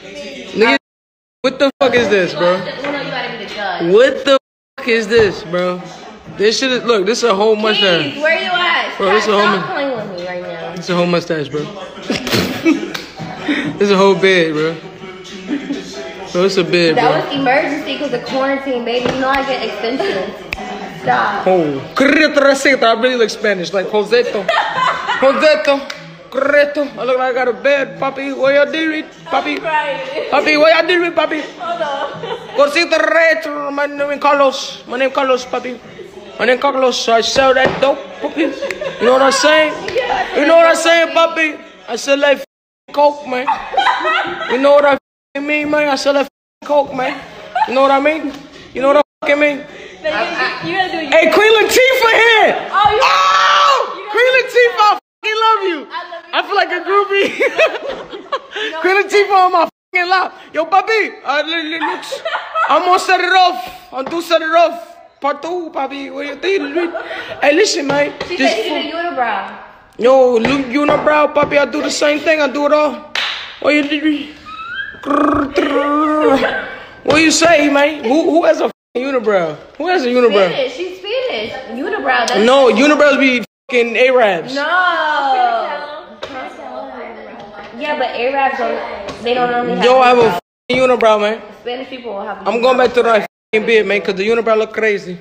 Nigga, what the fuck is this, bro? Uno, you gotta be the judge. What the fuck is this, bro? This shit is look. This is a whole mustache. where you at? Bro, this Stop, a homie. stop playing with me right now. It's a whole mustache, bro. this is a whole beard, bro. Bro, it's a beard, That was emergency because of quarantine, baby. You know I get extensions. Stop. Oh, I really look Spanish, like Joseto. Joseto, correcto. I look like I got a bed, papi. What y'all deal with, papi? Papi, what y'all deal with, papi? Cosita retro. My name is Carlos. My name Carlos, papi. My name Carlos. so I sell that dope, papi. You know what I'm saying? You know what I'm saying, papi? I sell that coke, man. You know what I mean, man? I sell that coke, man. You know what I mean? You know what I mean? Hey, Queen Latifah here! Oh, you- Oh! Queen Latifah, I fucking love you. I love you I feel a groupie. Queen Latifah on my fucking lap. Yo, papi, uh, looks- I'm gonna set it off. I'm gonna set it off. Part two, papi. What you think? Hey, listen, man. She This said fu- did unibrow. Yo, look, you know, bro, papi, I do the same thing. I do it all. What you do? What you say, man? Who who has a unibrow? Who has a unibrow? Spanish. She's Spanish. Unibrow. That's No, unibrows be fucking Arabs. No. Yeah, but Arabs don't. They don't normally have. Yo, I have a unibrow. f***ing unibrow, man. Spanish people will have. I'm going back to my f***ing beard, man, because the unibrow look crazy.